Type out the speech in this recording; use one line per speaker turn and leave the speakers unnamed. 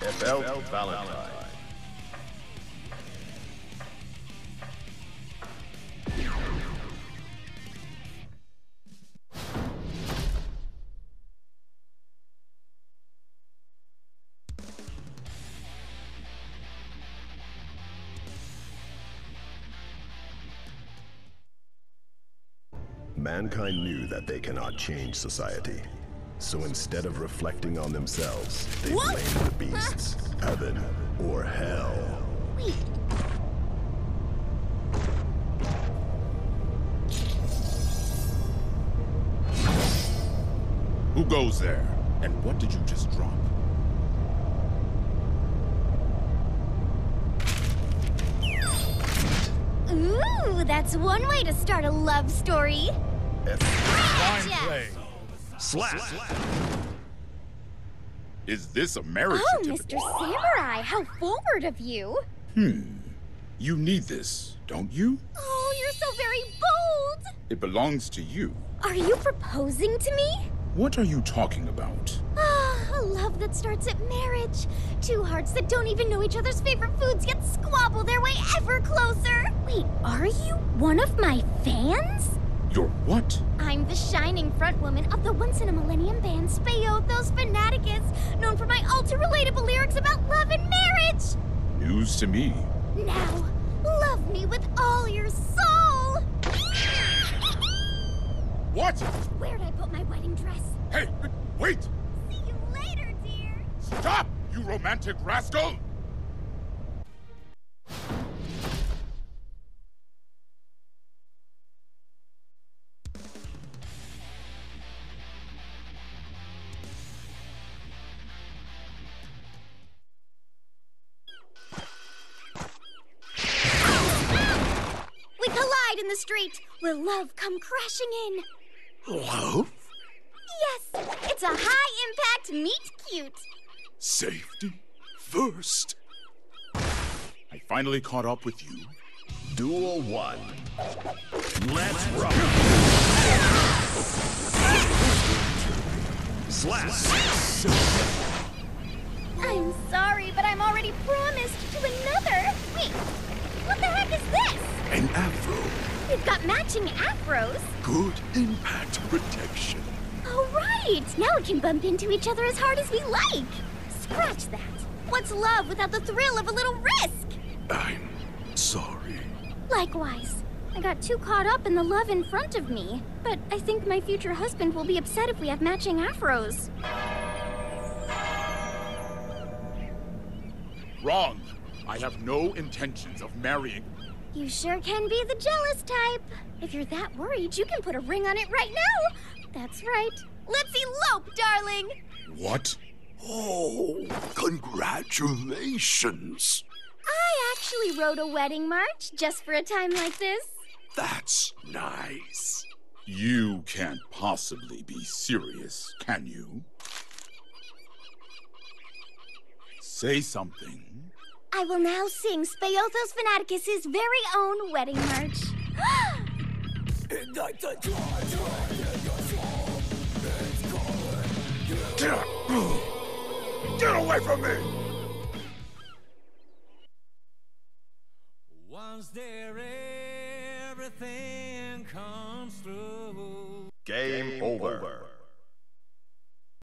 Elphelt Valentine.
Mankind knew that they cannot change society. So instead of reflecting on themselves, they
What?
blamed the beasts, heaven, or hell.
Wait,
Who goes there? And what did you just drop?
ooh, that's one way to start a love story.
Fine
Gotcha.
play.
Slap!
Is this a marriage
Oh,
certificate?
Mr. Samurai, how forward of you. Hmm.
You need this, don't you?
Oh, you're so very bold.
It belongs to you.
Are you proposing to me?
What are you talking about?
Ah, a love that starts at marriage. Two hearts that don't even know each other's favorite foods yet squabble their way ever closer. Wait, are you one of my fans?
You're what?
I'm the shining front woman of the once in a millennium band Speothos Fanaticus, known for my ultra relatable lyrics about love and marriage.
News to me.
Now, love me with all your soul.
What?
Where'd I put my wedding dress?
Hey, wait!
See you later, dear.
Stop, you romantic rascal!
Collide in the street. Will love come crashing in?
Love?
Yes, it's a high impact meet cute.
Safety first.
I finally caught up with you.
Duel 1. Let's rock! Slap!
I'm sorry, but I'm already promised to another. Wait, what the heck is this?
An afro.
We've got matching afros.
Good impact protection.
Oh, right. Now we can bump into each other as hard as we like. Scratch that. What's love without the thrill of a little risk?
I'm sorry.
Likewise. I got too caught up in the love in front of me. But I think my future husband will be upset if we have matching afros.
Wrong. I have no intentions of marrying.
You sure can be the jealous type. If you're that worried, you can put a ring on it right now. That's right. Let's elope, darling.
What?
Oh, congratulations.
I actually wrote a wedding march just for a time like this.
That's nice.
You can't possibly be serious, can you? Say something.
I will now sing Speothos Fanaticus' very own wedding march.
Get! Get away from me!
Once there, everything comes through.
Game over.